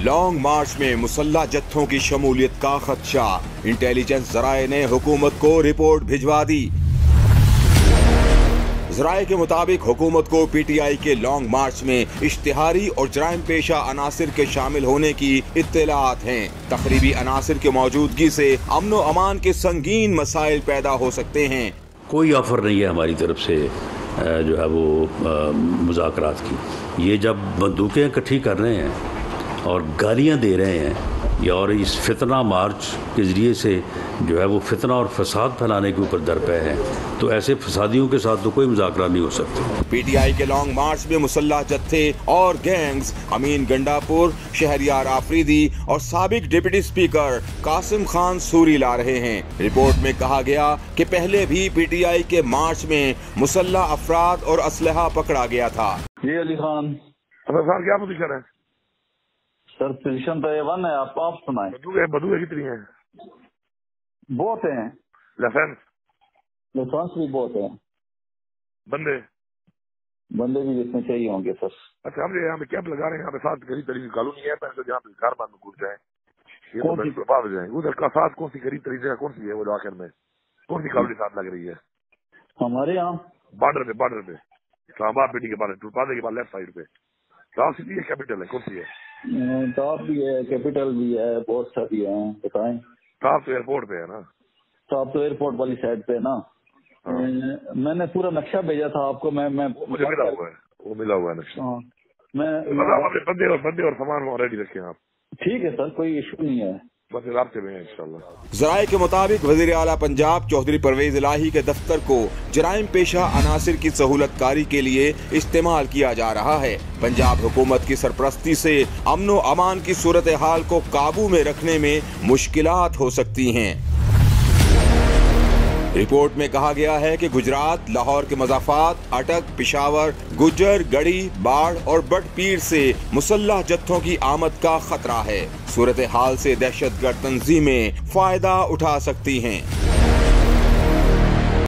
Long मार्च में मुसल्ला जत्थों की शमूलियत का खदशा। इंटेलिजेंस जराए ने हुकूमत को रिपोर्ट भिजवा दी। जराये के मुताबिक हुकूमत को पी टी आई के लॉन्ग मार्च में इश्तिहारी और जराइम पेशा अनासर के शामिल होने की इत्तलात हैं। तकरीबी अनासर की मौजूदगी से अमन अमान के संगीन मसाइल पैदा हो सकते हैं। कोई ऑफ़र नहीं है हमारी तरफ़ से जो है वो मुजाकरात की। ये जब बंदूकें इकट्ठी कर रहे हैं और गालियाँ दे रहे हैं। या और इस फितना मार्च के ज़रिए से जो है वो फितना और फसाद फैलाने के ऊपर दरपे है। तो ऐसे फसादियों के साथ तो कोई मुजाकरा नहीं हो सकता। पीटीआई के लॉन्ग मार्च में मुसल्ह जत्थे और गैंग्स अमीन गंडापुर शहरियार आफरीदी और सबक डिप्टी स्पीकर कासिम खान सूरी ला रहे हैं। रिपोर्ट में कहा गया कि पहले भी पीटीआई के मार्च में मुसल्ह अफराद और असलहा पकड़ा गया था। जी अली खान। क्या पोजिशन है सर पोजिशन तो ए वन है आप आप सुनाए। बदूए बदूए कितनी है? बहुत हैं। लाइसेंस लाइसेंस भी बहुत है। बंदे? बंदे भी जितने चाहिए होंगे सर। अच्छा हम यहाँ पे कैंप लगा रहे हैं यहाँ पे सात गरीब तरीके की कॉलोनी है पहले तो जहाँ पे कार में कूद जाए कौन सी? तो बात जाए उधर का साथ कौन सी गरीब तरीके कौन सी है वो आखिर में? कौन सी कॉलोनी साथ लग रही है? हमारे यहाँ। बॉर्डर पे बॉर्डर पे। इस्लामाबाद बेटी के बाद टुलपादे के बाद लेफ़्ट साइड पे। राव सिटी है कैपिटल है? कौन सी है? टॉप भी है कैपिटल भी है बहुत सारी है बताए टॉप तो एयरपोर्ट पे है ना? टॉप तो एयरपोर्ट वाली साइड पे है ना। हाँ। मैंने पूरा नक्शा भेजा था आपको मैं मैं मुझे मिला हुआ है वो मिला हुआ है नक्शा। हाँ, मैं मतलब बंदे और बंदे और सामान रेडी रखे आप। ठीक है सर कोई इशू नहीं है। जराये के मुताबिक वज़ीर अला पंजाब चौधरी परवेज इलाही के दफ्तर को जराइम पेशा अनासर की सहूलत कारी के लिए इस्तेमाल किया जा रहा है। पंजाब हुकूमत की सरप्रस्ती से अमन अमान की सूरत हाल को काबू में रखने में मुश्किल हो सकती हैं। रिपोर्ट में कहा गया है कि गुजरात, लाहौर के मजाफात, अटक, पिशावर गुजर गढ़ी बाढ़ और बट पीर से मुसल्ह जत्थों की आमद का खतरा है। सूरत हाल से दहशत गर्द तंजीमें फ़ायदा उठा सकती हैं।